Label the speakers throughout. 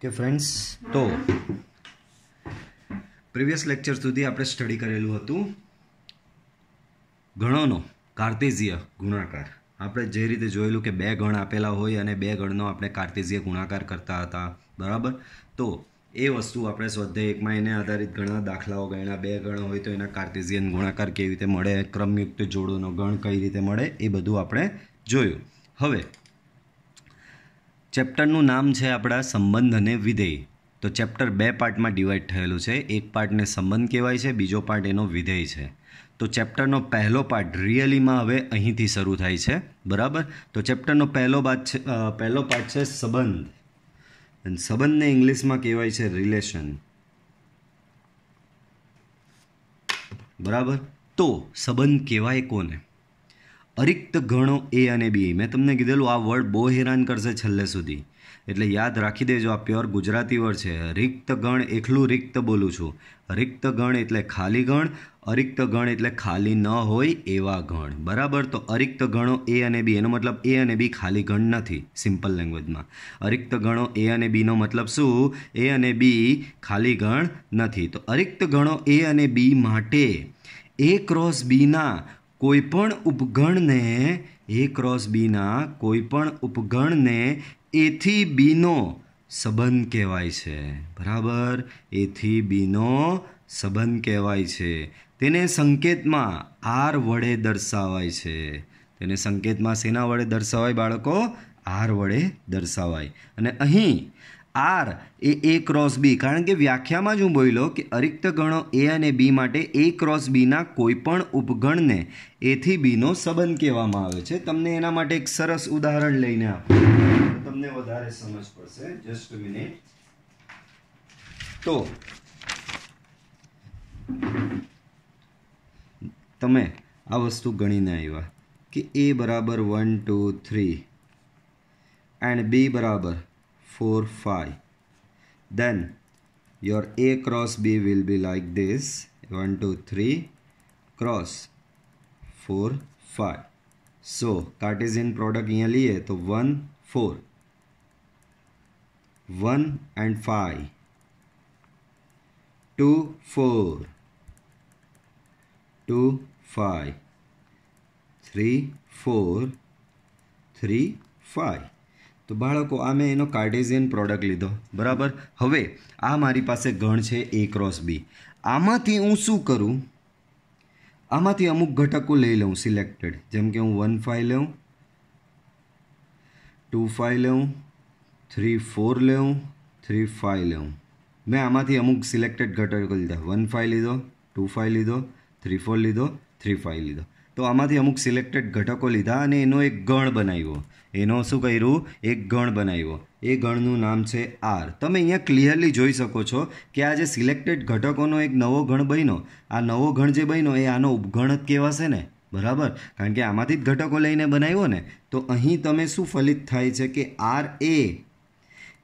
Speaker 1: કે ફ્રેન્ડ્સ તો previous lecture સુધી આપણે સ્ટડી કરેલું હતું ગણોનો કાર્તેઝીય ગુણાકાર. આપણે જે રીતે જોયેલું કે બે ગણ આપેલા હોય અને બે ગણનો આપણે કાર્તેઝીય ગુણાકાર કરતા હતા, બરાબર? તો એ વસ્તુ આપણે સ્વાધ્યાય એકમાં એને આધારિત ઘણા દાખલાઓ ગણ્યા. બે ગણ હોય તો એના કાર્તેઝિયન ગુણાકાર કેવી રીતે મળે, ક્રમયુક્ત જોડોનો ગણ કઈ રીતે મળે, એ બધું આપણે જોયું. હવે ચેપ્ટરનું નામ છે આપણા સંબંધ અને વિધેય. તો ચેપ્ટર બે પાર્ટમાં ડિવાઈડ થયેલું છે. એક પાર્ટને સંબંધ કહેવાય છે, બીજો પાર્ટ એનો વિધેય છે. તો ચેપ્ટરનો પહેલો પાર્ટ રિયલીમાં હવે અહીંથી શરૂ થાય છે. બરાબર? તો ચેપ્ટરનો પહેલો બાદ છે પહેલો પાર્ટ છે સંબંધ. અને સંબંધને ઇંગ્લિશમાં કહેવાય છે રિલેશન બરાબર? તો સંબંધ કહેવાય કોને? અરિક્ત ગણો એ અને બી મેં તમને કીધેલું આ વર્ડ બહુ હેરાન કરશે છેલ્લે સુધી. એટલે યાદ રાખી દેજો, આ પ્યોર ગુજરાતી વર્ડ છે. રિક્ત ગણ એકલું રિક્ત બોલું છું. રિક્ત ગણ એટલે ખાલી ગણ, અરિક્ત ગણ એટલે ખાલી ન હોય એવા ગણ. બરાબર? તો અરિક્ત ગણો એ અને બી એનો મતલબ એ અને બી ખાલી ગણ નથી સિમ્પલ લેંગ્વેજમાં અરિક્ત ગણો એ અને બીનો મતલબ શું? એ અને બી ખાલી ગણ નથી. તો અરિક્ત ગણો એ અને બી માટે એ ક્રોસ બીના કોઈપણ ઉપગણને એ ક્રોસ બીના કોઈપણ ઉપગણને એથી બીનો સંબંધ કહેવાય છે. બરાબર? એથી બીનો સંબંધ કહેવાય છે. તેને સંકેતમાં આર વડે દર્શાવાય છે. તેને સંકેતમાં શેના વડે દર્શાવાય બાળકો? આર વડે દર્શાવાય. અને અહીં આર એ એ ક્રોસ બી. કારણ કે વ્યાખ્યામાં જ હું બોલ્યો કે અરિક્ત ગણો એ અને બી માટે એ ક્રોસ બીના કોઈપણ ઉપગણને એથી બીનો સંબંધ કહેવામાં આવે છે. તમને એના માટે એક સરસ ઉદાહરણ લઈને આપો. તમને વધારે સમજ પડશે. જસ્ટ મિનિટ તો તમે આ વસ્તુ ગણીને આવ્યા કે એ બરાબર one two three and B બરાબર 4 5 then your a cross b will be like this. 1 2 3 cross. 4 5 so cartesian product यहाँ लिए तो 1 4 1 and 5 2 4 2 5 3 4 3 5 તો બાળકો, આ મેં એનો કાર્ટેઝિયન પ્રોડક્ટ લીધો. બરાબર? હવે આ મારી પાસે ગણ છે એ ક્રોસ બી આમાંથી હું શું કરું? આમાંથી અમુક ઘટકો લઈ લઉં સિલેક્ટેડ જેમ કે હું વન ફાઇવ લઉં ટુ ફાઇવ લઉં થ્રી ફોર લઉં થ્રી ફાઇવ લઉં. મેં આમાંથી અમુક સિલેક્ટેડ ઘટકો લીધા. વન ફાઇવ લીધો ટુ ફાઇવ લીધો થ્રી ફોર લીધો થ્રી ફાઇવ લીધો. તો આમાંથી અમુક સિલેક્ટેડ ઘટકો લીધા અને એનો એક ગણ બનાવ્યો. એનો શું કર્યું? એક ગણ બનાવ્યો. એ ગણનું નામ છે આર તમે અહીંયા ક્લિયરલી જોઈ શકો છો કે આ જે સિલેક્ટેડ ઘટકોનો એક નવો ગણ બન્યો. આ નવો ગણ જે બન્યો એ આનો ઉપગણ જ કહેવાશે ને? બરાબર? કારણ કે આમાંથી જ ઘટકો લઈને બનાવ્યો ને? તો અહીં તમે શું ફલિત થાય છે કે આર એ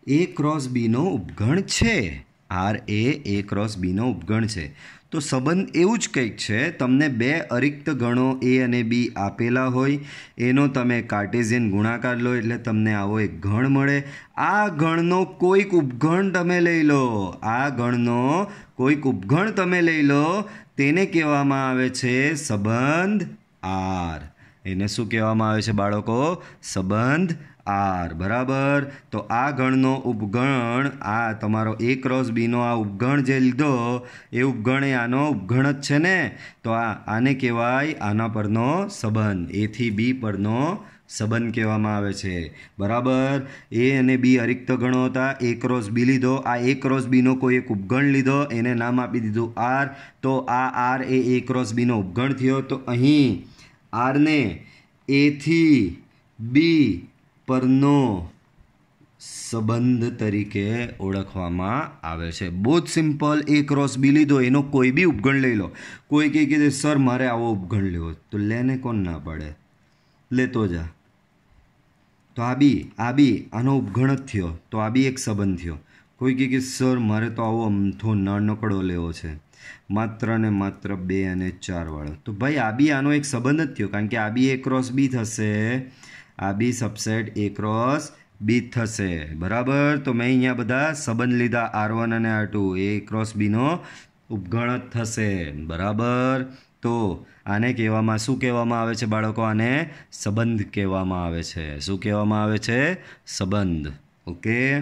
Speaker 1: એ ક્રોસ બીનો ઉપગણ છે. આર એ એ ક્રોસ બીનો ઉપગણ છે. તો સંબંધ એવું જ કંઈક છે, તમને બે અરિક્ત ગણો એ અને બી આપેલા હોય, એનો તમે કાર્ટેઝિયન ગુણાકાર લો એટલે તમને આવો એક ગણ મળે. આ ગણનો કોઈક ઉપગણ તમે લઈ લો. આ ગણનો કોઈક ઉપગણ તમે લઈ લો. તેને કહેવામાં આવે છે સંબંધ આર એને શું કહેવામાં આવે છે બાળકો? સંબંધ આર બરાબર? તો આ ગણનો ઉપગણ, આ તમારો એ ક્રોસ બીનો આ ઉપગણ જે લીધો, એ ઉપગણ એ આનો ઉપગણ જ છે ને? તો આ આને કહેવાય આના પરનો સંબંધ. એથી બી પરનો સંબંધ કહેવામાં આવે છે. બરાબર? એ અને બી અરિક્ત ગણો હતા. એ ક્રોસ બી લીધો. આ એ ક્રોસ બીનો કોઈ એક ઉપગણ લીધો. એને નામ આપી દીધું આર તો આ આર એ એ ક્રોસ બીનો ઉપગણ થયો. તો અહીં આરને એથી બી પરનો સંબંધ તરીકે ઓળખવામાં આવે છે. બહુ જ સિમ્પલ એ ક્રોસ બી લીધો, એનો કોઈ બી ઉપગણ લઈ લો. કોઈ કહે કે સર, મારે આવો ઉપગણ લેવો તો લેને કોણ ના પડે? લેતો જા. તો આ બી આ બી, આનો ઉપગણ જ થયો. તો આ બી એક સંબંધ થયો. કોઈ કહે કે સર, મારે તો આવો અમથો નાનકડો લેવો છે. માત્ર ને માત્ર બે અને ચારવાળો તો ભાઈ, આ બી આનો એક સંબંધ જ થયો. કારણ કે આ બી એ ક્રોસ બી થશે. આ બી સબસેટ એ ક્રોસ બી થશે. બરાબર? તો મેં અહીંયા બધા સંબંધ લીધા આર વન અને આર ટુ એ ક્રોસ બીનો ઉપગણ જ થશે. બરાબર? તો આને કહેવામાં, શું કહેવામાં આવે છે બાળકો? આને સંબંધ કહેવામાં આવે છે. શું કહેવામાં આવે છે? સંબંધ. ઓકે?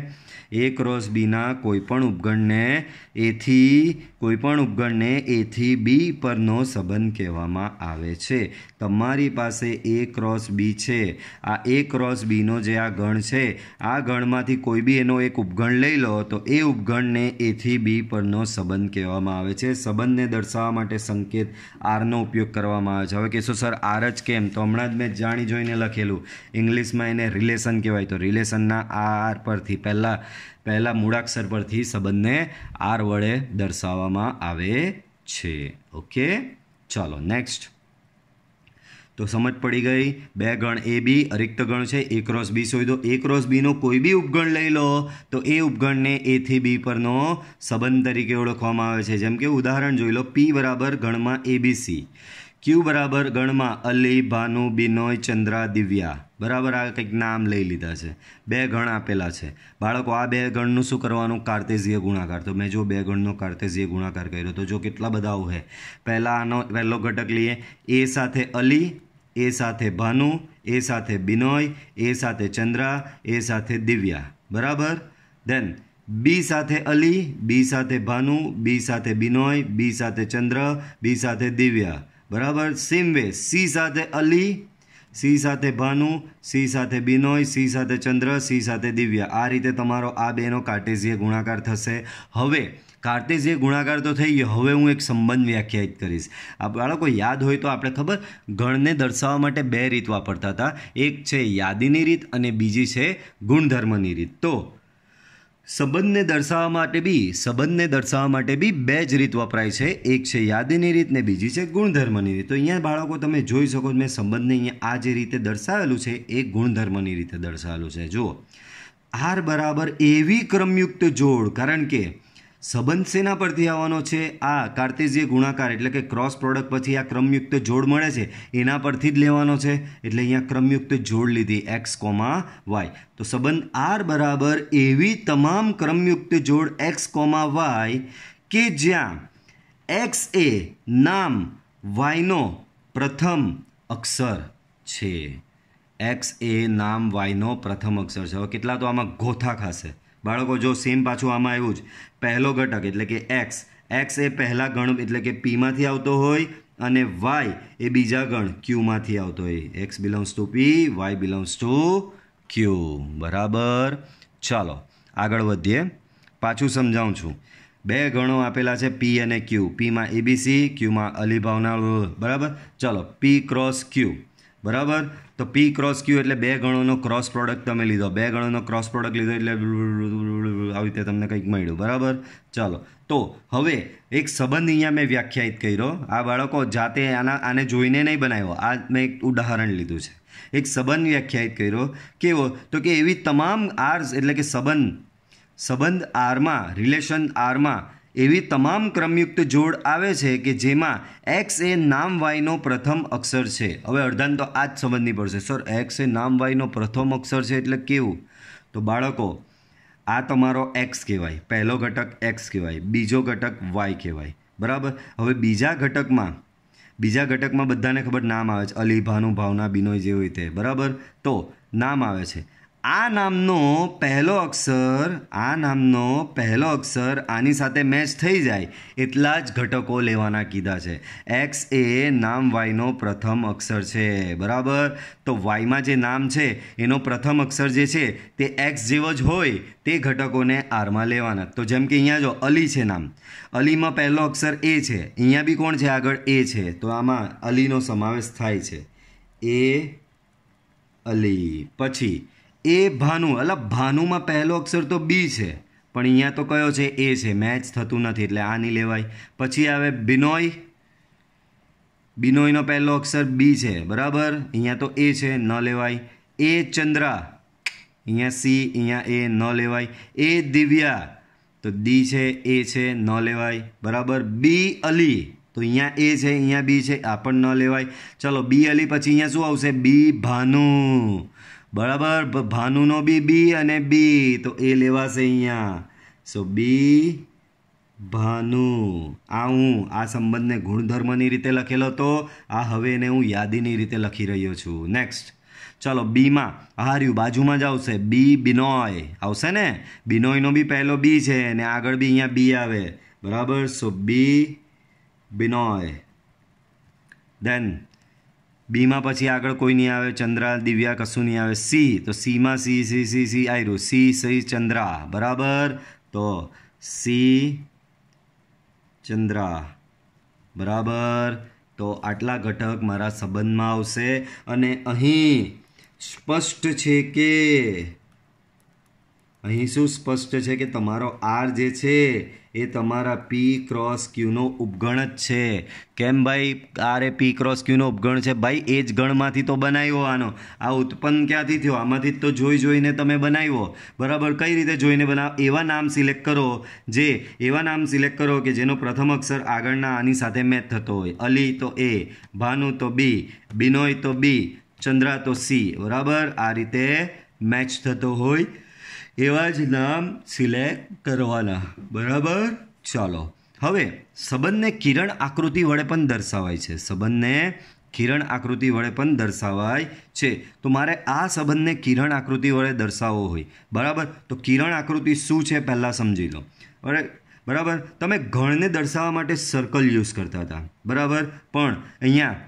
Speaker 1: એ ક્રોસ બીના કોઈપણ ઉપગણને એથી કોઈપણ ઉપગણને એથી બી પરનો સંબંધ કહેવામાં આવે છે. તમારી પાસે એ ક્રોસ બી છે. આ એ ક્રોસ બીનો જે આ ગણ છે, આ ગણમાંથી કોઈ બી એનો એક ઉપગણ લઈ લો, તો એ ઉપગણને એથી બી પરનો સંબંધ કહેવામાં આવે છે. સંબંધને દર્શાવવા માટે સંકેત આરનો ઉપયોગ કરવામાં આવે છે. હવે કહેશો, સર આર જ કેમ? તો હમણાં જ મેં જાણી જોઈને લખેલું. ઇંગ્લિશમાં એને રિલેશન કહેવાય. તો રિલેશનના આર પરથી પહેલાં પહેલાં મૂળાક્ષર પરથી સંબંધને આર વડે દર્શાવવામાં આવે છે. ઓકે? ચાલો, નેક્સ્ટ. તો સમજ પડી ગઈ. બે ગણ એ બી, અરિક્ત ગણ છે. એ ક્રોસ બી શોધો એ ક્રોસ બીનો કોઈ બી ઉપગણ લઈ લો. તો એ ઉપગણને એથી બી પરનો સંબંધ તરીકે ઓળખવામાં આવે છે. જેમ કે ઉદાહરણ જોઈ લો. પી બરાબર ગણમાં એબીસી ક્યુ બરાબર ગણમાં અલી, ભાનુ, બિનોય, ચંદ્રા, દિવ્યા. બરાબર આ કંઈક નામ લઈ લીધા છે. બે ગણ આપેલા છે. બાળકો, આ બે ગણનું શું કરવાનું? કાર્તેઝીય ગુણાકાર. તો મેં જો બે ગણનો કાર્તેઝીય ગુણાકાર કર્યો, તો જો કેટલા બધા હોય પહેલાં આનો પહેલો ઘટક લઈએ. એ સાથે અલી, એ સાથે ભાનુ, એ સાથે બિનોય, એ સાથે ચંદ્રા, એ સાથે દિવ્યા. બરાબર? દેન બી સાથે અલી બી સાથે ભાનુ બી સાથે બિનોય બી સાથે ચંદ્ર બી સાથે દિવ્યા. બરાબર? સેમ વે સી સાથે અલી, સી સાથે ભાનુ, સી સાથે બિનોય, સી સાથે ચંદ્ર, સી સાથે દિવ્ય. આ રીતે તમારો આ બેનો કાર્ટેઝીય ગુણાકાર થશે. હવે કાર્ટેઝીય ગુણાકાર તો થઈ ગયો. હવે હું એક સંબંધ વ્યાખ્યાયિત કરીશ. આ બાળકો, યાદ હોય તો આપણે ખબર? ગણને દર્શાવવા માટે બે રીત વાપરતા હતા. એક છે યાદીની રીત અને બીજી છે ગુણધર્મની રીત. તો સંબંધને દર્શાવવા માટે બી, સંબંધને દર્શાવવા માટે બી બે જ રીત વપરાય છે. એક છે યાદીની રીત ને બીજી છે ગુણધર્મની રીત. તો અહીંયા બાળકો તમે જોઈ શકો મેં સંબંધને અહીંયા આ જે રીતે દર્શાવેલું છે એ ગુણધર્મની રીતે દર્શાવેલું છે. જુઓ. આર બરાબર એવી ક્રમયુક્ત જોડ કારણ કે સંબંધ શેના પરથી આવવાનો છે? આ કાર્તેજીય ગુણાકાર એટલે કે ક્રોસ પ્રોડક્ટ પછી આ ક્રમયુક્ત જોડ મળે છે, એના પરથી જ લેવાનો છે. એટલે અહીંયા ક્રમયુક્ત જોડ લીધી એક્સ કોમા વાય તો સંબંધ આર બરાબર એવી તમામ ક્રમયુક્ત જોડ એક્સ કોમા વાય કે જ્યાં એક્સ એ નામ વાયનો પ્રથમ અક્ષર છે. એક્સ એ નામ વાયનો પ્રથમ અક્ષર છે. હવે કેટલા તો આમાં ગોથા ખાશે? બાળકો, જો સેમ પાછું આમાં આવ્યું જ. પહેલો ઘટક એટલે કે એક્સ એક્સ એ પહેલા ગણ એટલે કે પીમાંથી આવતો હોય અને વાય એ બીજા ગણ ક્યુમાંથી આવતો હોય. X belongs to P Y belongs to Q બરાબર? ચાલો, આગળ વધીએ. પાછું સમજાવું છું. બે ગણો આપેલા છે પી અને ક્યુ પીમાં એબીસી ક્યુમાં અલીભાવના બરાબર? ચાલો પી ક્રોસ ક્યુ બરાબર? તો પી ક્રોસ ક્યુ એટલે બે ગણોનો ક્રોસ પ્રોડક્ટ તમે લીધો. બે ગણોનો ક્રોસ પ્રોડક્ટ લીધો એટલે આવી રીતે તમને કંઈક મળ્યું. બરાબર? ચાલો. તો હવે એક સંબંધ અહીંયા મેં વ્યાખ્યાયિત કર્યો. આ બાળકો જાતે આના આને જોઈને નહીં બનાવ્યો. આ મેં એક ઉદાહરણ લીધું છે. એક સંબંધ વ્યાખ્યાયિત કર્યો. કેવો? તો કે એવી તમામ આર્સ એટલે કે સંબંધ સંબંધ આરમાં રિલેશન આરમાં એવી તમામ ક્રમયુક્ત જોડ આવે છે કે જેમાં એક્સ એ નામ વાયનો પ્રથમ અક્ષર છે. હવે અડધાન તો આ જ સમજની પડશે. સર એક્સ એ નામ વાયનો પ્રથમ અક્ષર છે એટલે કેવું? તો બાળકો, આ તમારો એક્સ કહેવાય. પહેલો ઘટક એક્સ કહેવાય. બીજો ઘટક વાય કહેવાય. બરાબર? હવે બીજા ઘટકમાં બીજા ઘટકમાં બધાને ખબર નામ આવે છે. અલી, ભાનુ, ભાવના, બિનોય જેવી રીતે. બરાબર? તો નામ આવે છે. આ નામનો પહેલો અક્ષર, આ નામનો પહેલો અક્ષર આની સાથે મેચ થઈ જાય એટલા જ ઘટકો લેવાના કીધા છે. એક્સ એ નામ વાયનો પ્રથમ અક્ષર છે, બરાબર? તો વાયમાં જે નામ છે, એનો પ્રથમ અક્ષર જે છે, તે એક્સ જેવો જ હોય, તે ઘટકોને આરમાં લેવાના. તો જેમ કે અહીંયા જો અલી છે નામ, અલીમાં પહેલો અક્ષર એ છે, અહીંયા બી કોણ છે આગળ? એ છે. તો આમાં અલીનો સમાવેશ થાય છે. એ, અલી. પછી એ ભાનુ એટલે ભાનુમાં પહેલો અક્ષર તો બી છે, પણ અહીંયા તો કયો છે? એ છે. મેચ થતું નથી, એટલે આ નહીં લેવાય. પછી આવે બિનોય. બિનોયનો પહેલો અક્ષર બી છે. બરાબર? અહીંયા તો એ છે, ન લેવાય. એ ચંદ્રા. અહીંયા સી, અહીંયા એ, ન લેવાય. એ દિવ્યા. તો દી છે, એ છે, ન લેવાય. બરાબર? બી અલી. તો અહીંયા એ છે, અહીંયા બી છે. આ પણ ન લેવાય. ચલો, બી અલી પછી અહીંયા શું આવશે? બી ભાનુ. બરાબર? ભાનુનો બી બી અને બી. તો એ લેવાશે અહીંયા. સો બી ભાનુ. આ હું, આ સંબંધને ગુણધર્મની રીતે લખેલો તો આ હવે એને હું યાદીની રીતે લખી રહ્યો છું. નેક્સ્ટ ચાલો, બીમાં. હાર્યું બાજુમાં જ આવશે. બી બિનોય. આવશે ને? બિનોયનો બી પહેલો બી છે અને આગળ બી અહીંયા બી આવે. બરાબર? સો બી બિનોય. દેન બીમાં પછી આગળ કોઈ નહીં આવે ચંદ્રા દિવ્યા, કશું નહીં આવે. સી, તો સીમાં સી સી સી સી આવ્યું સી સી, ચંદ્રા. બરાબર? તો સી, ચંદ્રા. બરાબર? તો આટલા ઘટક મારા સંબંધમાં આવશે. અને અહીં સ્પષ્ટ છે કે, અહીં શું સ્પષ્ટ છે કે તમારો આર જે છે એ તમારા પી ક્રોસ ક્યુનો ઉપગણ જ છે. કેમ ભાઈ? આરે પી ક્રોસ ક્યુનો ઉપગણ છે. ભાઈ, એ જ ગણમાંથી તો બનાવ્યો આનો. આ ઉત્પન્ન ક્યાંથી થયો? આમાંથી જ તો જોઈ જોઈને તમે બનાવ્યો. બરાબર? કઈ રીતે જોઈને બનાવ? એવા નામ સિલેક્ટ કરો, જે એવા નામ સિલેક્ટ કરો કે જેનો પ્રથમ અક્ષર આગળના આની સાથે મેચ થતો હોય. અલી તો એ, ભાનુ તો બી, બિનોય તો બી, ચંદ્રા તો સી. બરાબર? આ રીતે મેચ થતો હોય. એવા જ નામ સિલેક્ટ કરવાના. બરાબર? ચાલો. હવે સંબંધને કિરણ આકૃતિ વડે પણ દર્શાવાય છે. સંબંધને કિરણ આકૃતિ વડે પણ દર્શાવાય છે. તો મારે આ સંબંધને કિરણ આકૃતિ વડે દર્શાવવો હોય. બરાબર? તો કિરણ આકૃતિ શું છે પહેલાં સમજી લો. બરાબર બરાબર? તમે ઘણને દર્શાવવા માટે સર્કલ યુઝ કરતા હતા. બરાબર? પણ અહીંયા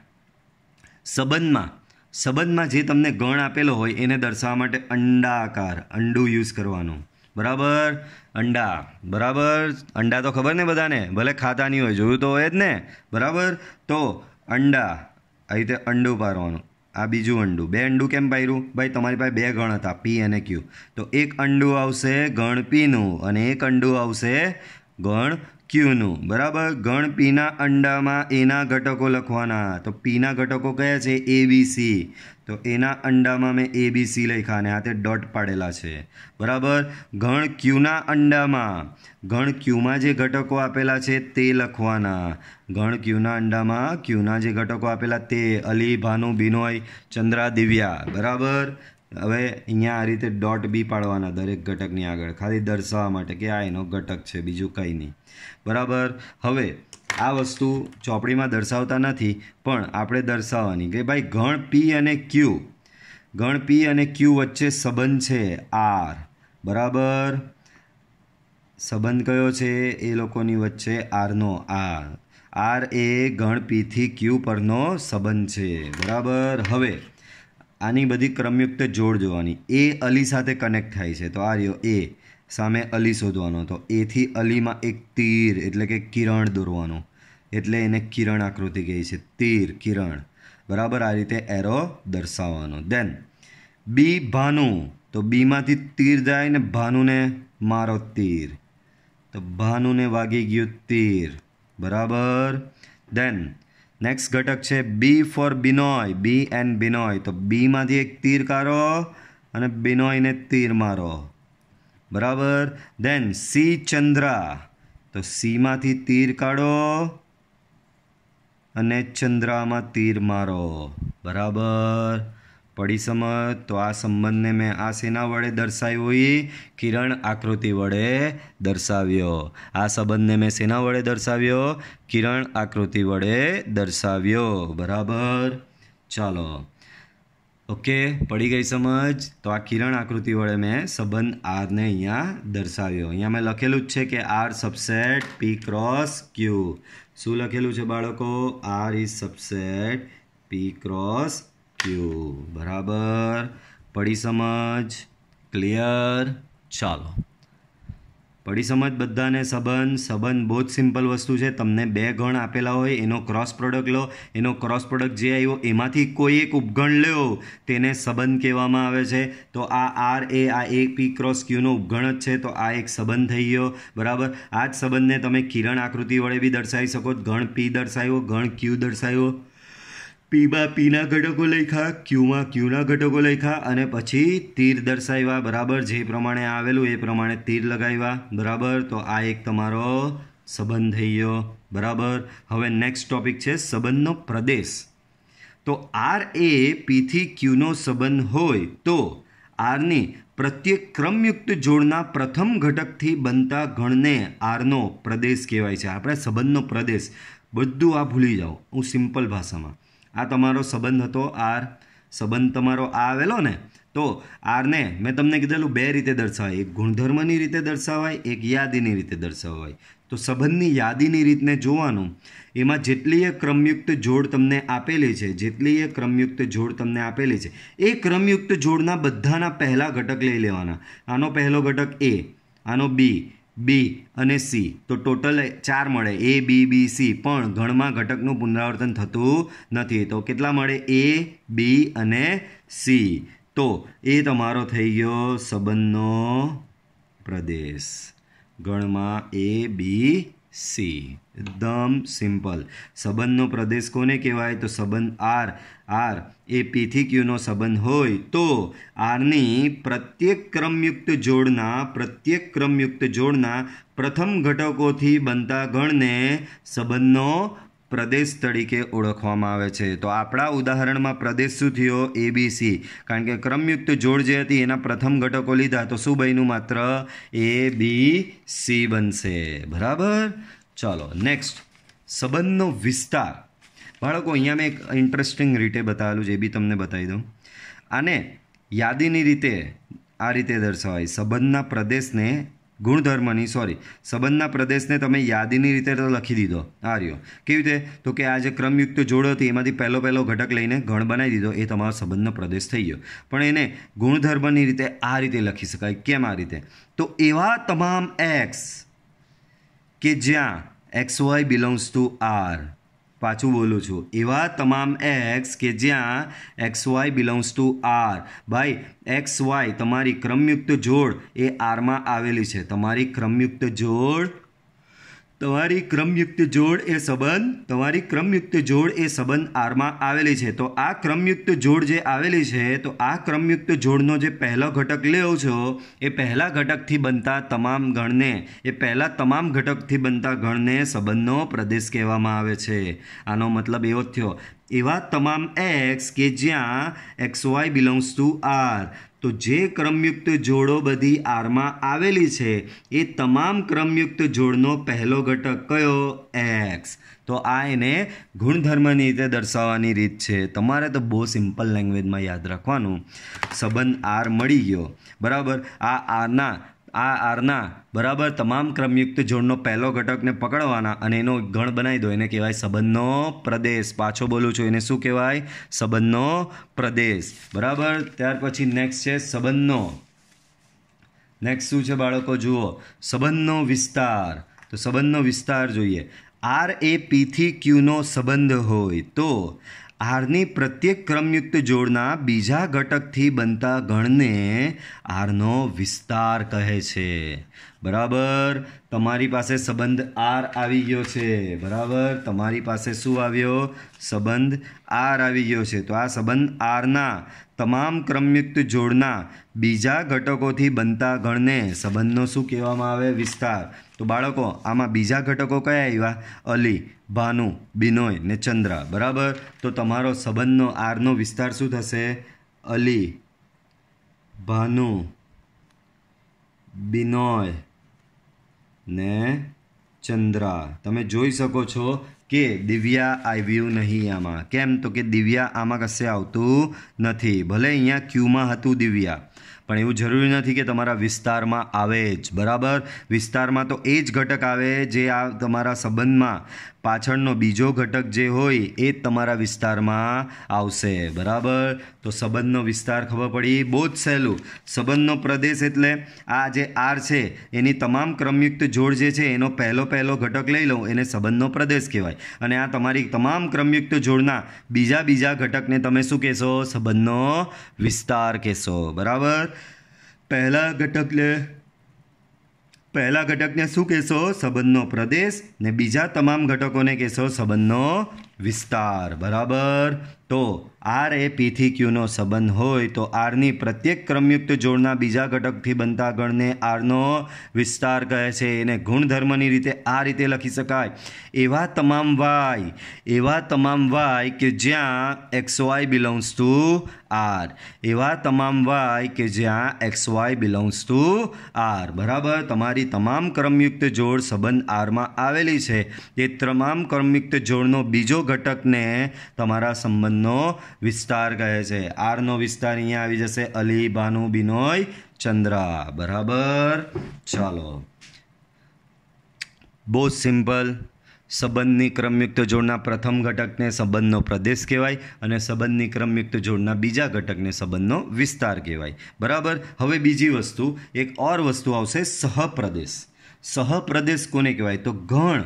Speaker 1: સંબંધમાં સંબંધમાં જે તમને ગણ આપેલો હોય એને દર્શાવવા માટે અંડાકાર અંડું યુઝ કરવાનું. બરાબર? અંડા. બરાબર? અંડા તો ખબર ને બધાને? ભલે ખાતા નહીં હોય, જોયું તો હોય જ ને? બરાબર? તો અંડા, આ રીતે અંડું પારવાનું આ બીજું અંડું. બે અંડું કેમ પાયરું ભાઈ, તમારી પાસે બે ગણ હતા પી અને ક્યુ તો એક અંડું આવશે ગણ પીનું અને એક અંડું આવશે ગણ ક્યુનું બરાબર? ગણ, પીના, અંડામાં એના ઘટકો લખવાના. તો પીના ઘટકો કયા છે? એ બી સી તો એના અંડામાં મેં એ બી સી લખ્યા અને તે ડોટ પાડેલા છે. બરાબર? ગણ, ક્યુના અંડામાં. ગણ, ક્યુમાં જે ઘટકો આપેલા છે તે લખવાના. ગણ, ક્યુના અંડામાં ક્યુના જે ઘટકો આપેલા તે અલી, ભાનુ, બિનોય, ચંદ્રા, દિવ્યા. બરાબર? હવે અહીંયા આ રીતે ડોટ બી પાડવાના દરેક ઘટકની આગળ. ખાલી દર્શાવવા માટે કે આ એનો ઘટક છે, બીજું કંઈ નહીં. બરાબર? હવે આ વસ્તુ ચોપડીમાં દર્શાવતા નથી, પણ આપણે દર્શાવવાની કે ભાઈ ગણ પી અને ક્યુ ગણ પી અને ક્યુ વચ્ચે સંબંધ છે આર બરાબર? સંબંધ કયો છે? એ લોકોની વચ્ચે આરનો આર આર એ ગણ પીથી ક્યુ પરનો સંબંધ છે. બરાબર? હવે આની બધી ક્રમયુક્ત જોડ જોવાની. એ અલી સાથે કનેક્ટ થાય છે. તો આ રહ્યો એ. સામે અલી શોધવાનો. તો એથી અલીમાં એક તીર, એટલે કે કિરણ દોરવાનો. એટલે એને કિરણ આકૃતિ કહે છે. તીર, કિરણ. બરાબર? આ રીતે એરો દર્શાવવાનો. Then B Bhanu. તો બીમાંથી તીર જાય ને ભાનુને મારો તીર. તો ભાનુને વાગી ગયું તીર. બરાબર? દેન નેક્સ્ટ ઘટક છે B for Binoy B and Binoy તો બીમાંથી એક તીર કાઢો અને બિનોયને તીર મારો. બરાબર? Then C Chandra. તો સીમાંથી તીર કાઢો અને ચંદ્રામાં તીર મારો. બરાબર? પડી સમજ તો આ સંબંધને મેં આ સેના વડે દર્શાવ્યો એ કિરણ આકૃતિ વડે દર્શાવ્યો. આ સંબંધને મેં સેના વડે દર્શાવ્યો, કિરણ આકૃતિ વડે દર્શાવ્યો. બરાબર? ચાલો. ઓકે, પડી ગઈ સમજ. તો આ કિરણ આકૃતિ વડે મેં સંબંધ આરને અહીંયા દર્શાવ્યો. અહીંયા મેં લખેલું જ છે કે R subset P cross Q શું લખેલું છે બાળકો? R is subset P cross Q બરાબર. પડી સમજ. ક્લિયર ચાલો. પડી સમજ બધાને સંબંધ. સંબંધ બહુ જ સિમ્પલ વસ્તુ છે. તમને બે ગણ આપેલા હોય, એનો ક્રોસ પ્રોડક્ટ લો. એનો ક્રોસ પ્રોડક્ટ જે આવ્યો, એમાંથી કોઈ એક ઉપગણ લ્યો, તેને સંબંધ કહેવામાં આવે છે. તો આ આર એ આ એ પી ક્રોસ ક્યુનો ઉપગણ જ છે. તો આ એક સંબંધ થઈ ગયો. બરાબર? આ જ સંબંધને તમે કિરણ આકૃતિ વડે બી દર્શાવી શકો ગણ પી દર્શાવ્યો, ગણ ક્યુ દર્શાવ્યો. પીમાં પીના ઘટકો લખ્યા, ક્યુમાં ક્યુના ઘટકો લખ્યા અને પછી તીર દર્શાવ્યા. બરાબર જે પ્રમાણે આવેલું એ પ્રમાણે તીર લગાવ્યા. બરાબર? તો આ એક તમારો સંબંધ થઈ ગયો. બરાબર? હવે નેક્સ્ટ ટોપિક છે સંબંધનો પ્રદેશ. તો આર એ પીથી ક્યુનો સંબંધ હોય તો આરની પ્રત્યેક ક્રમયુક્ત જોડના પ્રથમ ઘટકથી બનતા ગણને આરનો પ્રદેશ કહેવાય છે. આપણે સંબંધનો પ્રદેશ બધું આ ભૂલી જાઓ. હું સિમ્પલ ભાષામાં. આ તમારો સંબંધ હતો, આર સંબંધ તમારો આ આવેલો ને? તો આરને મેં તમને કીધેલું બે રીતે દર્શાવાય. એક ગુણધર્મની રીતે દર્શાવાય, એક યાદીની રીતે દર્શાવાય. તો સંબંધની યાદીની રીતને જોવાનું. એમાં જેટલીય ક્રમયુક્ત જોડ તમને આપેલી છે જેટલીય ક્રમયુક્ત જોડ તમને આપેલી છે, એ ક્રમયુક્ત જોડના બધાના પહેલા ઘટક લઈ લેવાના. આનો પહેલો ઘટક એ, આનો બી બી અને સી. તો ટોટલ ચાર મળે. A, B B, C. પણ ગણમાં ઘટકનું પુનરાવર્તન થતું નથી. તો કેટલા મળે? એ, બી અને સી. તો એ તમારો થઈ ગયો સંબંધનો પ્રદેશ. ગણમાં એ, બી સી. એકદમ સિમ્પલ. સંબંધનો પ્રદેશ કોને કહેવાય? તો સંબંધ આર. આર એ પીથી ક્યુનો સંબંધ હોય તો આરની પ્રત્યેક ક્રમયુક્ત જોડના, પ્રત્યેક ક્રમયુક્ત જોડના પ્રથમ ઘટકોથી બનતા ગણને સંબંધનો પ્રદેશ તરીકે ઓળખવામાં આવે છે. તો આપણા ઉદાહરણમાં પ્રદેશ શું થયો? એબીસી કારણ કે ક્રમયુક્ત જોડ જે હતી, એના પ્રથમ ઘટકો લીધા. તો શું બન્યું? માત્ર એ બી સી બનશે. બરાબર? ચાલો નેક્સ્ટ સંબંધનો વિસ્તાર. બાળકો, અહીંયા મેં એક ઇન્ટરેસ્ટિંગ રીતે બતાવેલું છે, એ બી તમને બતાવી દઉં. આને યાદીની રીતે આ રીતે દર્શાવાય. સંબંધના પ્રદેશને ગુણધર્મની સોરી સંબંધના પ્રદેશને તમે યાદીની રીતે લખી દીધો. આ રહ્યો. કેવી રીતે? તો કે આ જે ક્રમયુક્ત જોડ હતી, એમાંથી પહેલો પહેલો ઘટક લઈને ગણ બનાવી દીધો, એ તમારો સંબંધનો પ્રદેશ થઈ ગયો. પણ એને ગુણધર્મની રીતે આ રીતે લખી શકાય. કેમ આ રીતે? તો એવા તમામ એક્સ કે જ્યાં X Y belongs to R પાછું બોલું છું. એવા તમામ એક્સ કે જ્યાં X Y belongs to R ભાઈ એક્સ વાય તમારી ક્રમયુક્ત જોડ એ આરમાં આવેલી છે. તમારી ક્રમયુક્ત જોડ તમારી ક્રમયુક્ત જોડ એ સંબંધ, તમારી ક્રમયુક્ત જોડ એ સંબંધ આરમાં આવેલી છે. તો આ ક્રમયુક્ત જોડ જે આવેલી છે, તો આ ક્રમયુક્ત જોડનો જે પહેલો ઘટક લેવો છો, એ પહેલા ઘટકથી બનતા તમામ ગણને, એ પહેલા તમામ ઘટકથી બનતા ગણને સંબંધનો પ્રદેશ કહેવામાં આવે છે. આનો મતલબ એવો થયો. એવા તમામ એક્સ કે જ્યાં X Y belongs to R તો જે ક્રમયુક્ત જોડો બધી આરમાં આવેલી છે, એ તમામ ક્રમયુક્ત જોડનો પહેલો ઘટક કયો? એક્સ તો આ એને ગુણધર્મની રીતે દર્શાવવાની રીત છે. તમારે તો બહુ સિમ્પલ લેંગ્વેજમાં યાદ રાખવાનું. સંબંધ આર મળી ગયો. બરાબર? આ આરના આ આરના બરાબર તમામ ક્રમયુક્ત જોડનો પહેલો ઘટકને પકડવાના અને એનો ગણ બનાવી દો. એને કહેવાય સંબંધનો પ્રદેશ. પાછો બોલું છું, એને શું કહેવાય? સંબંધનો પ્રદેશ. બરાબર? ત્યાર પછી નેક્સ્ટ છે સંબંધનો. નેક્સ્ટ શું છે બાળકો? જુઓ. સંબંધનો વિસ્તાર. તો સંબંધનો વિસ્તાર જોઈએ. આર એ પીથી ક્યુનો સંબંધ હોય તો આરની પ્રત્યેક ક્રમયુક્ત જોડના બીજા ઘટકથી બનતા ગણને આરનો વિસ્તાર કહે છે. બરાબર? તમારી પાસે સંબંધ આર આવી ગયો છે. બરાબર? તમારી પાસે શું આવ્યો? સંબંધ આર આવી ગયો છે. તો આ સંબંધ આરના તમામ ક્રમયુક્ત જોડના બીજા ઘટકોથી બનતા ગણને સંબંધનો શું કહેવામાં આવે? વિસ્તાર. તો બાળકો, આમાં બીજા ઘટકો કયા આવ્યા? અલી, ભાનુ, બિનોય ને ચંદ્રા. બરાબર? તો તમારો સંબંધનો આરનો વિસ્તાર શું થશે? અલી, ભાનુ, બિનોય ને ચંદ્રા. તમે જોઈ શકો છો કે દિવ્યા આવ્યું નહીં આમાં. કેમ? તો કે દિવ્યા આમાં કશે આવતું નથી. ભલે અહીંયા ક્યુમાં હતું દિવ્યા. પણ એવું જરૂરી નથી કે તમારા વિસ્તારમાં આવે જ, બરાબર? વિસ્તારમાં તો એ જ ઘટક આવે જે આ તમારા સંબંધમાં પાછળનો બીજો ઘટક જે હોય એ તમારા વિસ્તારમાં આવશે. બરાબર? તો સંબંધનો વિસ્તાર ખબર પડી? બહુ જ સહેલું. સંબંધનો પ્રદેશ એટલે આ જે આર છે, એની તમામ ક્રમયુક્ત જોડ જે છે, એનો પહેલો પહેલો ઘટક લઈ લઉં. એને સંબંધનો પ્રદેશ કહેવાય. અને આ તમારી તમામ ક્રમયુક્ત જોડના બીજા બીજા ઘટકને તમે શું કહેશો? સંબંધનો વિસ્તાર કહેશો. બરાબર? પહેલા ઘટકને પહેલા ઘટકને શું કહેશો? સંબંધનો પ્રદેશ ને બીજા તમામ ઘટકોને કહેશો સંબંધનો વિસ્તાર. બરાબર? તો આર એ પીથી ક્યુનો સંબંધ હોય તો આરની પ્રત્યેક ક્રમયુક્ત જોડના બીજા ઘટકથી બનતા ગણને આરનો વિસ્તાર કહે છે. એને ગુણધર્મની રીતે આ રીતે લખી શકાય. એવા તમામ વાય એવા તમામ વાય કે જ્યાં X Y belongs to R. એવા તમામ વાય કે જ્યાં X, Y belongs to R. બરાબર? તમારી તમામ ક્રમયુક્ત જોડ સંબંધ આરમાં આવેલી છે. એ તમામ ક્રમયુક્ત જોડનો બીજો ઘટકને તમારા સંબંધનો વિસ્તાર કહે છે. આરનો વિસ્તાર અહીંયા આવી જશે. અલી, ભાનુ, બિનોય, ચંદ્રા. બરાબર? ચાલો. બહુ સિમ્પલ. સંબંધની ક્રમયુક્ત જોડના પ્રથમ ઘટકને સંબંધનો પ્રદેશ કહેવાય અને સંબંધની ક્રમયુક્ત જોડના બીજા ઘટકને સંબંધનો વિસ્તાર કહેવાય. બરાબર? હવે બીજી વસ્તુ, એક ઓર વસ્તુ આવશે સહપ્રદેશ. સહપ્રદેશ કોને કહેવાય? તો ગણ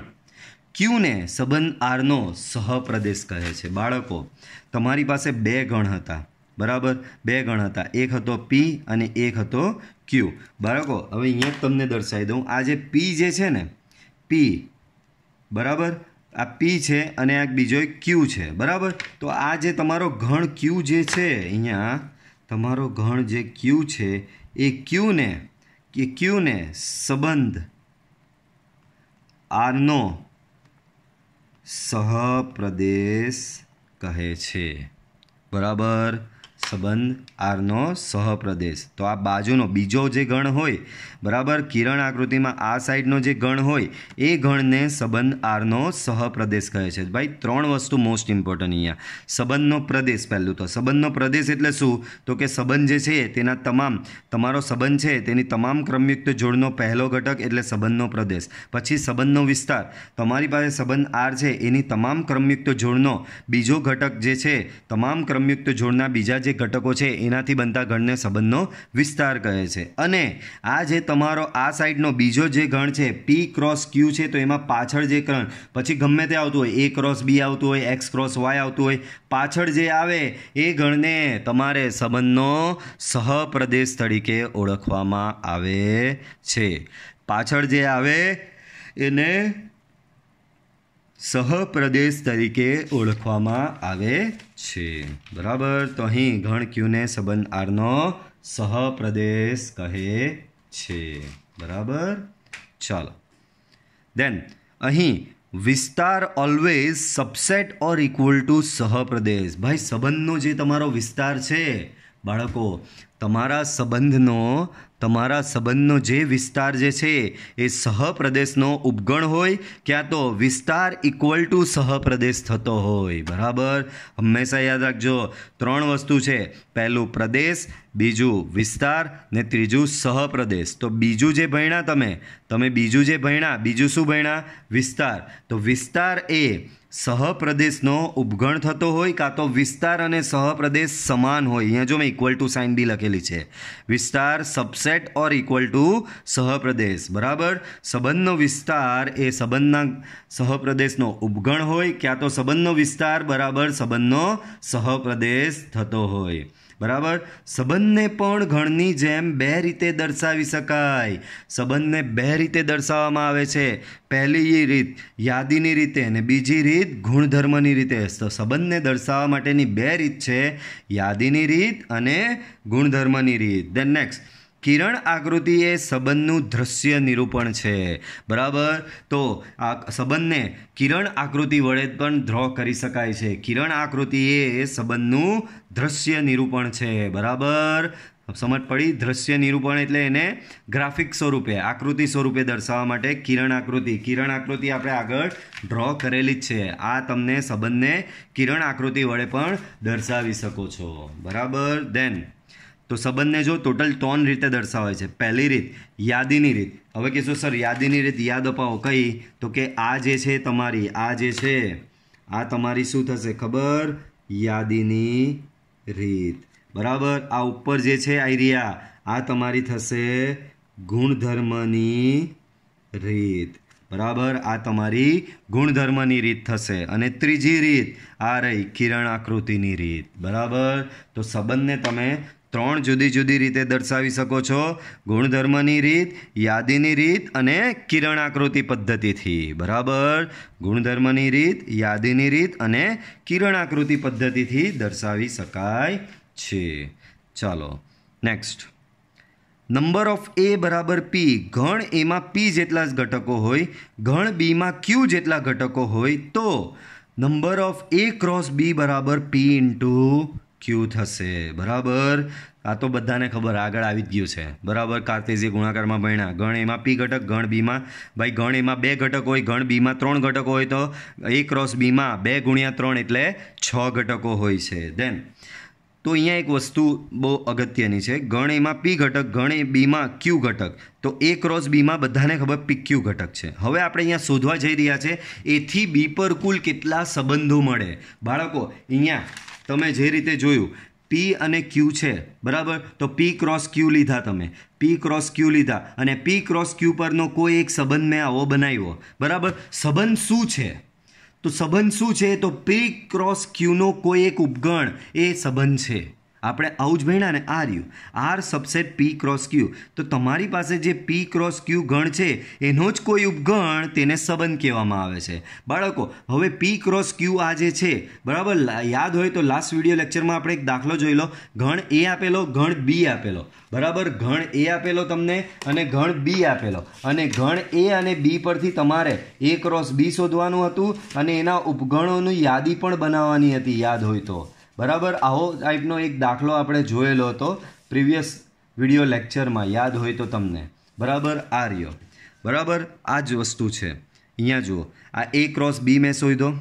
Speaker 1: ક્યુને સંબંધ આરનો સહપ્રદેશ કહે છે? બાળકો, તમારી પાસે બે ગણ હતા. બરાબર? બે ગણ હતા. એક હતો પી અને એક હતો ક્યુ બાળકો, હવે અહીંયા તમને દર્શાવી દઉં. આ જે પી જે છે ને પી બરાબર? આ પી છે અને આ બીજો એક ક્યુ છે. બરાબર? તો આ જે તમારો ઘણ ક્યુ જે છે અહીંયા, તમારો ઘણ જે ક્યુ છે, એ ક્યુને કે ક્યુને સંબંધ આરનો સહપ્રદેશ કહે છે. બરાબર? સંબંધ આરનો સહપ્રદેશ. તો આ બાજુનો બીજો જે ગણ હોય, બરાબર? કિરણ આકૃતિમાં આ સાઈડનો જે ગણ હોય, એ ગણને સંબંધ આરનો સહપ્રદેશ કહે છે. ભાઈ, ત્રણ વસ્તુ મોસ્ટ ઇમ્પોર્ટન્ટ અહીંયા. સંબંધનો પ્રદેશ પહેલું તો. સંબંધનો પ્રદેશ એટલે શું? તો કે સંબંધ જે છે, તેના તમામ, તમારો સંબંધ છે, તેની તમામ ક્રમયુક્ત જોડનો પહેલો ઘટક એટલે સંબંધનો પ્રદેશ. પછી સંબંધનો વિસ્તાર. તમારી પાસે સંબંધ આર છે, એની તમામ ક્રમયુક્ત જોડનો બીજો ઘટક જે છે, તમામ ક્રમયુક્ત જોડના બીજા જે ઘટકો છે, એનાથી બનતા ગણને સંબંધનો વિસ્તાર કહે છે. અને આ જે તમારો આ સાઈડનો બીજો જે ગણ છે પી ક્રોસ ક્યુ છે, તો એમાં પાછળ જે ગણ પછી ગમે તે આવતું હોય એ ક્રોસ બી આવતું હોય એક્સ ક્રોસ વાય આવતું હોય, પાછળ જે આવે, એ ગણને તમારે સંબંધનો સહપ્રદેશ તરીકે ઓળખવામાં આવે છે. પાછળ જે આવે, એને સહપ્રદેશ તરીકે ઓળખવામાં આવે છે. બરાબર? તો અહીં ઘણ ક્યુને સંબંધ આરનો સહપ્રદેશ કહે છે. બરાબર? ચાલો. દેન અહીં વિસ્તાર always subset or equal to સહપ્રદેશ. ભાઈ, સંબંધનો જે તમારો વિસ્તાર છે, બાળકો, તમારા સંબંધનો તમારા સંબંધનો જે વિસ્તાર જે છે એ સહપ્રદેશનો ઉપગણ હોય, ક્યાં તો વિસ્તાર ઇક્વલ ટુ સહપ્રદેશ થતો હોય. બરાબર? હંમેશા યાદ રાખજો, ત્રણ વસ્તુ છે. પહેલું પ્રદેશ, બીજું વિસ્તાર, ને ત્રીજું સહપ્રદેશ. તો બીજું જે ભણ્યા તમે તમે બીજું જે ભણ્યા, બીજું શું ભણ્યા? વિસ્તાર. તો વિસ્તાર એ સહપ્રદેશનો ઉપગણ થતો હોય કાં તો વિસ્તાર અને સહપ્રદેશ સમાન હોય. અહીંયા જો મેં ઇક્વલ ટુ સાઇન બી લખેલી છે. વિસ્તાર સબસેટ ઓર ઇક્વલ ટુ સહપ્રદેશ. બરાબર? સંબંધનો વિસ્તાર એ સંબંધના સહપ્રદેશનો ઉપગણ હોય ક્યાં તો સંબંધનો વિસ્તાર બરાબર સંબંધનો સહપ્રદેશ થતો હોય. બરાબર? સંબંધને પણ ઘણની જેમ બે રીતે દર્શાવી શકાય. સંબંધને બે રીતે દર્શાવવામાં આવે છે. પહેલી રીત યાદીની રીતે અને બીજી રીત ગુણધર્મની રીતે તો સંબંધને દર્શાવવા માટેની બે રીત છે. યાદીની રીત અને ગુણધર્મની રીત. ધેન નેક્સ્ટ કિરણ આકૃતિ એ સંબંધનું દ્રશ્ય નિરૂપણ છે. બરાબર? તો આ સંબંધને કિરણ આકૃતિ વડે પણ ડ્રો કરી શકાય છે. કિરણ આકૃતિ એ સંબંધનું દ્રશ્ય નિરૂપણ છે. બરાબર? સમજ પડી? દ્રશ્ય નિરૂપણ એટલે એને ગ્રાફિક સ્વરૂપે, આકૃતિ સ્વરૂપે દર્શાવવા માટે કિરણ આકૃતિ. કિરણ આકૃતિ આપણે આગળ ડ્રો કરેલી જ છે. આ તમને સંબંધને કિરણ આકૃતિ વડે પણ દર્શાવી શકો છો. બરાબર? દેન તો સંબંધને જો ટોટલ ત્રણ રીતે દર્શાવે છે. પહેલી રીત, યાદીની રીત. હવે કહેશો, સર, યાદીની રીત યાદ અપાવો. કઈ? તો કે, આ જે છે તમારી, આ જે છે, આ તમારી શું થશે? ખબર? યાદીની રીત. બરાબર? આ ઉપર જે છે આઈરિયા આ તમારી થશે ગુણધર્મની રીત. બરાબર? આ તમારી ગુણધર્મની રીત થશે. અને ત્રીજી રીત, આ રહી કિરણ આકૃતિની રીત. બરાબર? તો સંબંધને તમે ત્રણ જુદી જુદી રીતે દર્શાવી શકો છો. ગુણધર્મની રીત, યાદીની રીત અને કિરણાકૃતિ પદ્ધતિથી. બરાબર? ગુણધર્મની રીત, યાદીની રીત અને કિરણાકૃતિ પદ્ધતિથી દર્શાવી શકાય છે. ચાલો નેક્સ્ટ નંબર ઓફ એ બરાબર પી ઘણ એમાં પી જેટલા જ ઘટકો હોય, ઘણ બીમાં ક્યુ જેટલા ઘટકો હોય તો number of A cross B બરાબર પી ઇન્ટુ ક્યુ થશે. બરાબર? આ તો બધાને ખબર, આગળ આવી ગયું છે. બરાબર? કાર્તેજી ગુણાકારમાં ભણ્યા. ગણ એમાં પી ઘટક ગણ બીમાં ભાઈ ગણ એમાં બે ઘટક હોય ગણ બીમાં ત્રણ ઘટકો હોય તો એ ક્રોસ બીમાં બે ગુણ્યા ત્રણ એટલે છ ઘટકો હોય છે. દેન તો અહીંયા એક વસ્તુ બહુ અગત્યની છે. ગણ એમાં પી ઘટક, ગણ એ બીમાં ક્યુ ઘટક. તો એ ક્રોસ બીમાં બધાને ખબર પી ક્યુ ઘટક છે. હવે આપણે અહીંયા શોધવા જઈ રહ્યા છે, એથી બી પર કુલ કેટલા સંબંધો મળે. બાળકો, અહીંયા તમે જે રીતે જોયું, પી અને ક્યુ છે, બરાબર? તો પી ક્રોસ ક્યુ લીધા તમે. પી ક્રોસ ક્યુ લીધા અને પી ક્રોસ ક્યુ પરનો કોઈ એક સંબંધ મેં આવો બનાવ્યો. બરાબર? સંબંધ શું છે? તો સંબંધ શું છે? તો પી ક્રોસ ક્યુનો કોઈ એક ઉપગણ એ સંબંધ છે. આપણે આવું જ ભણ્યા ને R U R subset P cross Q તો તમારી પાસે જે પી ક્રોસ ક્યુ ગણ છે, એનો જ કોઈ ઉપગણ તેને સંબંધ કહેવામાં આવે છે. બાળકો, હવે પી ક્રોસ ક્યુ આ જે છે, બરાબર? યાદ હોય તો લાસ્ટ વીડિયો લેક્ચરમાં આપણે એક દાખલો જોઈ લો. ગણ એ આપેલો, ગણ બી આપેલો. બરાબર? ગણ એ આપેલો તમને અને ગણ બી આપેલો. અને ગણ એ અને બી પરથી તમારે એ ક્રોસ બી શોધવાનું હતું અને એના ઉપગણોની યાદી પણ બનાવવાની હતી, યાદ હોય તો. બરાબર? આવો ટાઈપનો એક દાખલો આપણે જોયેલો હતો પ્રીવિયસ વીડિયો લેક્ચરમાં યાદ હોય તો તમને. બરાબર? આ બરાબર? આ જ વસ્તુ છે. અહીંયા જુઓ. આ એ ક્રોસ બી મેં શોધો.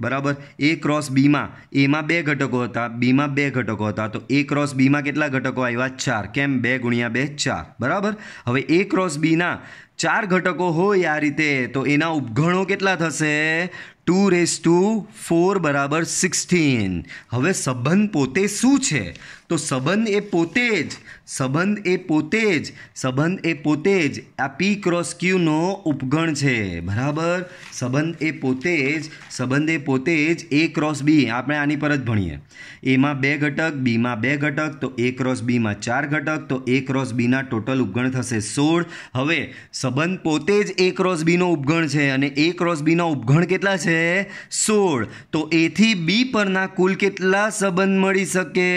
Speaker 1: બરાબર? એ ક્રોસ બીમાં એમાં બે ઘટકો હતા. બીમાં બે ઘટકો હતા. તો એ ક્રોસ બીમાં કેટલા ઘટકો આવ્યા? ચાર. કેમ? બે ગુણ્યા બે, ચાર. બરાબર? હવે એ ક્રોસ બીના ચાર ઘટકો હોય આ રીતે, તો એના ઉપગણો કેટલા થશે? ટુ રેસ ટુ ફોર બરાબર સિક્સટીન. હવે સંબંધ પોતે શું છે? તો સંબંધ એ પોતે જ, સંબંધ એ પોતે જ, સંબંધ એ પોતે જ. આ પી ક્રોસ ક્યુનો ઉપગણ છે. બરાબર? સંબંધ એ પોતે જ, સંબંધ એ પોતે જ એ ક્રોસ બી આપણે આની પર જ ભણીએ. એમાં બે ઘટક બીમાં બે ઘટક, તો એ ક્રોસ બીમાં ચાર ઘટક, તો એ ક્રોસ બીના ટોટલ ઉપગણ થશે સોળ. હવે, સંબંધ પોતે જ એ ક્રોસ બીનો ઉપગણ છે અને એ ક્રોસ બીના ઉપગણ કેટલા છે? સોળ. તો એથી બી પરના કુલ કેટલા સંબંધ મળી શકે?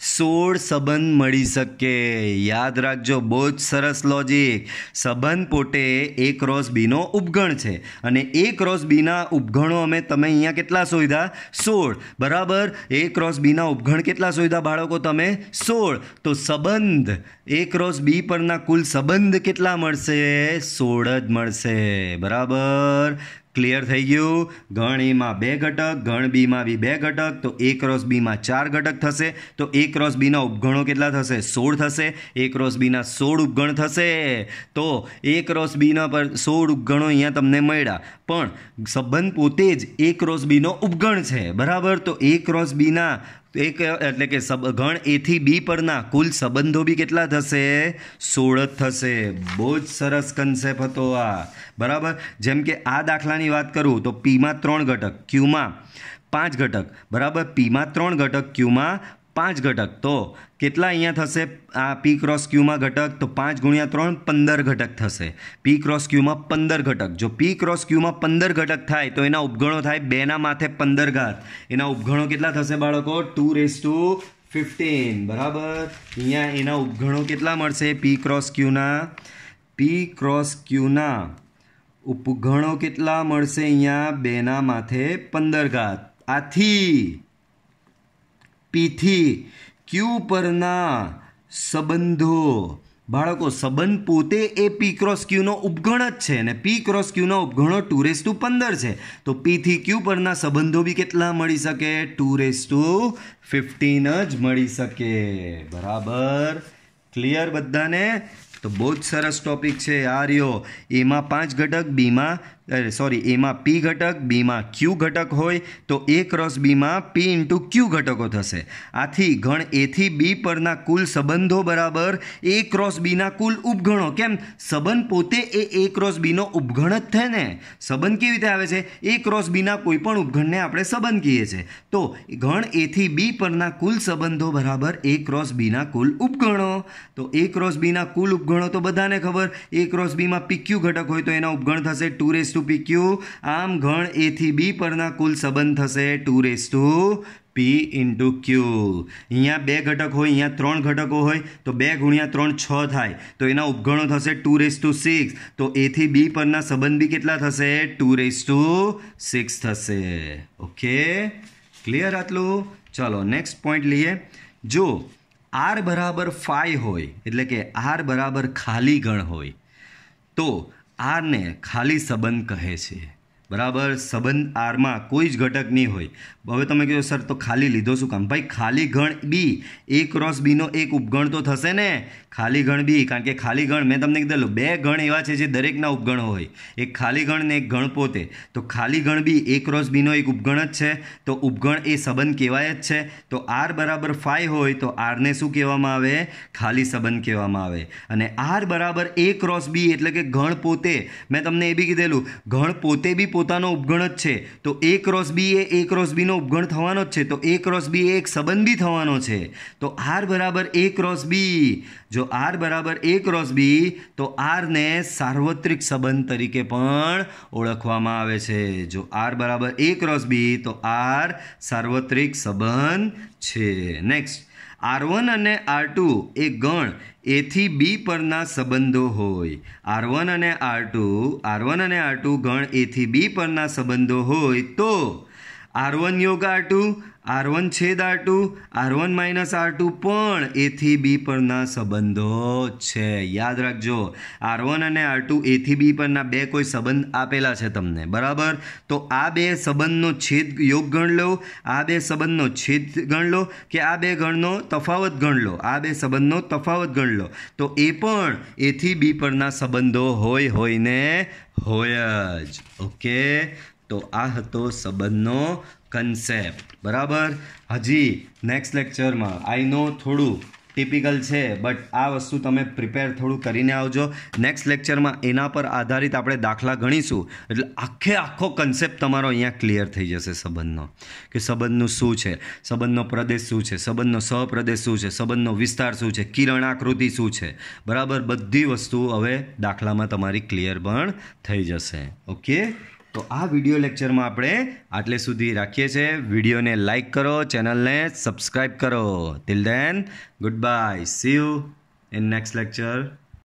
Speaker 1: સોળ સંબંધ મળી શકે. યાદ રાખજો, બહુ જ સરસ લોજિક સંબંધ પોતે એ ક્રોસ બીનો ઉપગણ છે. અને એ ક્રોસ બીના ઉપગણો અમે તમે અહીંયા કેટલા શોધ્યા? સોળ. બરાબર? એ ક્રોસ બીના ઉપગણ કેટલા શોધ્યા બાળકો તમે? સોળ. તો સંબંધ, એ ક્રોસ બી પરના કુલ સંબંધ કેટલા મળશે? સોળ જ મળશે. બરાબર? ક્લિયર થઈ ગયું. ગણ એમાં બે ઘટક, ગણ બીમાં બી બે ઘટક, તો એ ક્રોસ બીમાં ચાર ઘટક થશે. તો એ ક્રોસ બીના ઉપગણો કેટલા થશે? સોળ થશે. એ ક્રોસ બીના સોળ ઉપગણ થશે. તો એ ક્રોસ બીના પર સોળ ઉપગણો અહીંયા તમને મળ્યા. પણ સંબંધ પોતે જ એ ક્રોસ બીનો ઉપગણ છે. બરાબર? તો એ ક્રોસ બીના એક એટલે કે સબ, ગણ એથી બી પરના કુલ સંબંધો બી કેટલા થશે? સોળ થશે. બહુ જ સરસ કન્સેપ્ટ હતો આ. બરાબર? જેમ કે આ દાખલાની વાત કરું તો પીમાં ત્રણ ઘટક ક્યુમાં પાંચ ઘટક. બરાબર? પીમાં ત્રણ ઘટક ક્યુમાં પાંચ ઘટક. તો કેટલા અહીંયા થશે? આ પી ક્રોસ ક્યુમાં ઘટક, તો પાંચ ગુણ્યા ત્રણ, પંદર ઘટક થશે. પી ક્રોસ ક્યુમાં પંદર ઘટક. જો પી ક્રોસ ક્યુમાં પંદર ઘટક થાય, તો એના ઉપગણો થાય બેના માથે પંદર ઘાત. એના ઉપગણો કેટલા થશે બાળકો? Two raise to fifteen. બરાબર? અહીંયા એના ઉપગણો કેટલા મળશે? પી ક્રોસ ક્યુના પી ક્રોસ ક્યુના ઉપગણો કેટલા મળશે અહીંયા? બેના માથે પંદર ઘાત. આથી પીથી ક્યુ પરના સંબંધો? બાળકો, સંબંધ પોતે એ પી ક્રોસ ક્યુનો ઉપગણ જ છે અને પી ક્રોસ ક્યુનો ઉપગણો ટુ રેસ ટુ પંદર છે. તો પીથી ક્યુ પરના સંબંધો બી કેટલા મળી શકે? ટુ રેસ ટુ ફિફ્ટીન જ મળી શકે. બરાબર? ક્લિયર બધાને? તો બહુ જ સરસ ટોપિક છે આ રહ્યો. એમાં પાંચ ઘટક, બીમાં સોરી એમાં પી ઘટક, બીમાં ક્યુ ઘટક હોય તો એ ક્રોસ બીમાં પી ઇન્ટુ ક્યુ ઘટકો થશે. આથી ગણ એથી બી પરના કુલ સંબંધો બરાબર એ ક્રોસ બીના કુલ ઉપગણો. કેમ? સંબંધ પોતે એ એ ક્રોસ બીનો ઉપગણ જ થાય ને. સંબંધ કેવી રીતે આવે છે? એ ક્રોસ બીના કોઈ પણ ઉપગણને આપણે સંબંધ કહીએ છીએ. તો ગણ એથી બી પરના કુલ સંબંધો બરાબર એ ક્રોસ બીના કુલ ઉપગણો. તો એ ક્રોસ બીના કુલ ઉપગણો તો બધાને ખબર. એ ક્રોસ બીમાં પી ક્યુ ઘટક હોય તો એના ઉપગણ થશે two raise to P Q આમ ગણ એથી બી પરના કુલ સંબંધ થશે two raise to P into Q અહીંયા બે ઘટક હોય, અહીંયા ત્રણ ઘટકો હોય, તો બે ગુણ્યા ત્રણ છ થાય. તો એના ઉપગણો થશે ટુ રેસ ટુ સિક્સ તો એથી બી પરના સંબંધ કેટલા થશે? ટુ રેસ ટુ સિક્સ થશે. ઓકે ક્લિયર આટલું? ચલો નેક્સ્ટ પોઈન્ટ લઈએ. જો આર બરાબર ફાઈ હોય, એટલે કે આર બરાબર ખાલી ગણ હોય, તો આરને ખાલી સંબંધ કહે છે. બરાબર? સંબંધ આરમાં કોઈ જ ઘટક નહીં હોય. હવે તમે કહો સર, તો ખાલી લીધો શું કામ? ભાઈ, ખાલી ગણ બી. એ ક્રોસ બીનો એક ઉપગણ તો થશે ને. ખાલી ગણ બી, કારણ કે ખાલી ગણ મેં તમને કીધેલું. બે ગણ એવા છે જે દરેકના ઉપગણ હોય. એક ખાલી ગણ ને એક ગણ પોતે. તો ખાલી ગણ બી, એ ક્રોસ બીનો એક ઉપગણ જ છે. તો ઉપગણ એ સંબંધ કહેવાય જ છે. તો આર બરાબર ફાઈ હોય તો આરને શું કહેવામાં આવે? ખાલી સંબંધ કહેવામાં આવે. અને આર બરાબર એ ક્રોસ બી એટલે કે ગણ પોતે. મેં તમને એ બી કીધેલું. ગણ પોતે બી પોતાનો ઉપગણ જ છે. તો એ ક્રોસ બી એ એ ક્રોસ બીનો ઉપગણ થવાનો જ છે. તો એ ક્રોસ બી એ એક સંબંધી થવાનો છે. તો આર બરાબર એ ક્રોસ બી જો આર બરાબર એ ક્રોસ બી તો આરને સાર્વત્રિક સંબંધ તરીકે પણ ઓળખવામાં આવે છે. જો આર બરાબર એ ક્રોસ બી તો આર સાર્વત્રિક સંબંધ છે. નેક્સ્ટ આર વન અને આર ટુ એ ગણ એથી બી પરના સંબંધો હોય. આર વન અને આર ટુ, આર વન અને આર ટુ ગણ એથી બી પરના સંબંધો હોય તો, આર વન યોગ આર ટુ આર વન છેદ R two, R one minus R two પણ એથી બી પરના સંબંધો છે. યાદ રાખજો, આર વન અને આર ટુ એથી બી પરના બે કોઈ સંબંધ આપેલા છે તમને, બરાબર? તો આ બે સંબંધનો છેદ યોગ ગણ લો, આ બે સંબંધનો છેદ ગણ લો કે આ બે ગણનો તફાવત ગણ લો? આ બે સંબંધનો તફાવત ગણ લો. તો એ પણ એથી બી પરના સંબંધો હોય હોય ને હોય જ. ઓકે? તો આ હતો સંબંધનો કન્સેપ્ટ બરાબર? હજી નેક્સ્ટ લેક્ચરમાં આઈ નો થોડું ટિપિકલ છે બટ આ વસ્તુ તમે પ્રિપેર થોડું કરીને આવજો. નેક્સ્ટ લેક્ચરમાં એના પર આધારિત આપણે દાખલા ગણીશું. એટલે આખે આખો કન્સેપ્ટ તમારો અહીંયા ક્લિયર થઈ જશે સંબંધનો. કે સંબંધનું શું છે? સંબંધનો પ્રદેશ શું છે? સંબંધનો સહપ્રદેશ શું છે? સંબંધનો વિસ્તાર શું છે? કિરણાકૃતિ શું છે? બરાબર? બધી વસ્તુ હવે દાખલામાં તમારી ક્લિયર પણ થઈ જશે. ઓકે તો આ વીડિયો લેક્ચરમાં આપણે આટલે સુધી રાખીએ છીએ. વિડીયોને લાઇક કરો ચેનલને સબસ્ક્રાઈબ કરો. Till then goodbye see you in next lecture